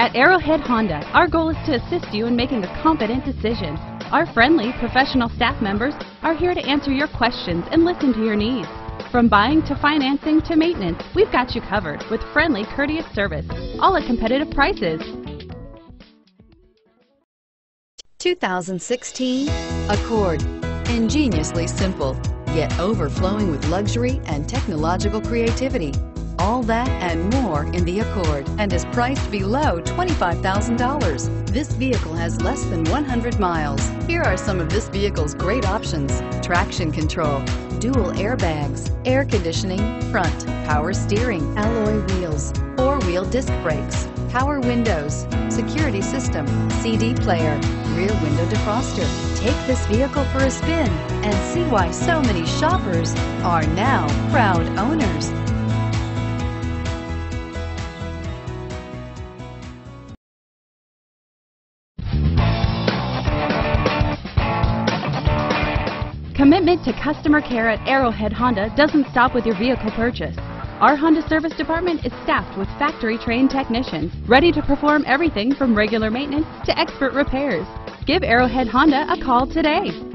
At Arrowhead Honda, our goal is to assist you in making a competent decision. Our friendly, professional staff members are here to answer your questions and listen to your needs. From buying to financing to maintenance, we've got you covered with friendly, courteous service, all at competitive prices. 2016 Accord. Ingeniously simple, yet overflowing with luxury and technological creativity. All that and more in the Accord and is priced below $25,000. This vehicle has less than 100 miles. Here are some of this vehicle's great options. Traction control, dual airbags, air conditioning, front, power steering, alloy wheels, four-wheel disc brakes, power windows, security system, CD player, rear window defroster. Take this vehicle for a spin and see why so many shoppers are now proud owners. Commitment to customer care at Arrowhead Honda doesn't stop with your vehicle purchase. Our Honda service department is staffed with factory-trained technicians ready to perform everything from regular maintenance to expert repairs. Give Arrowhead Honda a call today.